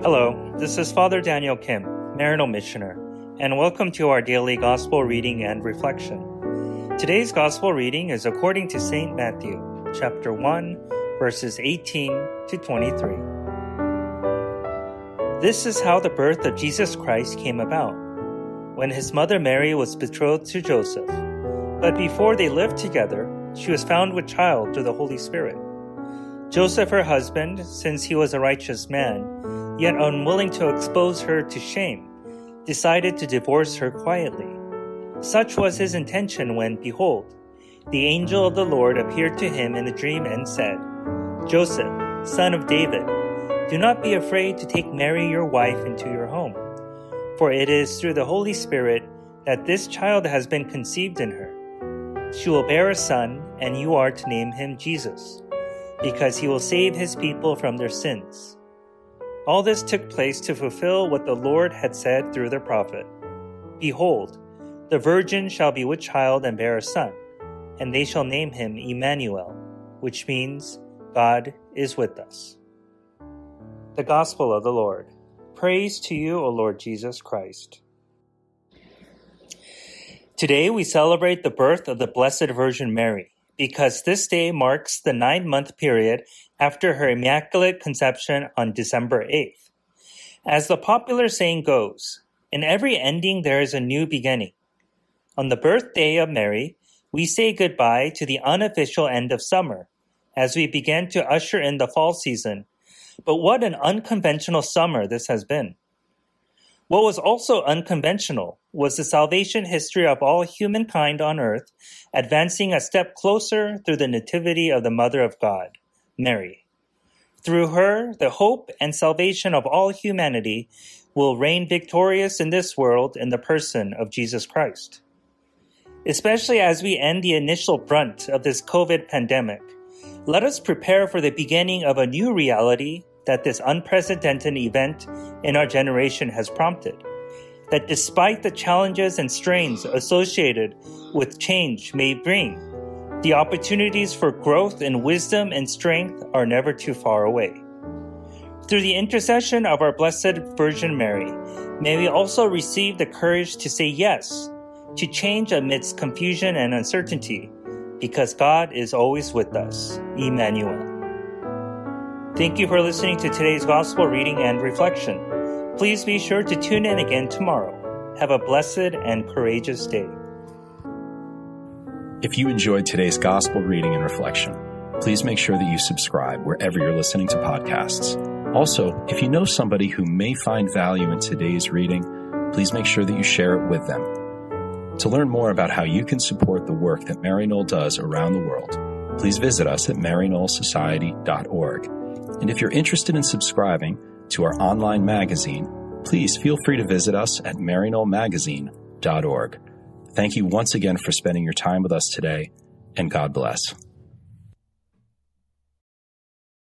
Hello, this is Father Daniel Kim, Maryknoll Missioner, and welcome to our daily Gospel reading and reflection. Today's Gospel reading is according to St. Matthew, chapter 1, verses 18 to 23. This is how the birth of Jesus Christ came about. When his mother Mary was betrothed to Joseph, but before they lived together, she was found with child through the Holy Spirit. Joseph, her husband, since he was a righteous man, yet unwilling to expose her to shame, decided to divorce her quietly. Such was his intention when, behold, the angel of the Lord appeared to him in a dream and said, Joseph, son of David, do not be afraid to take Mary your wife into your home, for it is through the Holy Spirit that this child has been conceived in her. She will bear a son, and you are to name him Jesus because he will save his people from their sins. All this took place to fulfill what the Lord had said through the prophet Behold, the virgin shall be with child and bear a son, and they shall name him Emmanuel, which means God is with us. The Gospel of the Lord. Praise to you, O Lord Jesus Christ. Today we celebrate the birth of the Blessed Virgin Mary because this day marks the nine month period after her Immaculate Conception on December 8th. As the popular saying goes, in every ending there is a new beginning. On the birthday of Mary, we say goodbye to the unofficial end of summer as we begin to usher in the fall season. But what an unconventional summer this has been. What was also unconventional was the salvation history of all humankind on earth advancing a step closer through the nativity of the Mother of God, Mary. Through her, the hope and salvation of all humanity will reign victorious in this world in the person of Jesus Christ. Especially as we end the initial brunt of this COVID pandemic, let us prepare for the beginning of a new reality that this unprecedented event in our generation has prompted. That despite the challenges and strains associated with change may bring, the opportunities for growth in wisdom and strength are never too far away. Through the intercession of our Blessed Virgin Mary, may we also receive the courage to say yes to change amidst confusion and uncertainty, because God is always with us. Emmanuel. Thank you for listening to today's gospel reading and reflection. Please be sure to tune in again tomorrow. Have a blessed and courageous day. If you enjoyed today's gospel reading and reflection, please make sure that you subscribe wherever you're listening to podcasts. Also, if you know somebody who may find value in today's reading, please make sure that you share it with them. To learn more about how you can support the work that Maryknoll does around the world, please visit us at maryknollsociety.org and if you're interested in subscribing to our online magazine, please feel free to visit us at maryknollmagazine.org. Thank you once again for spending your time with us today, and God bless.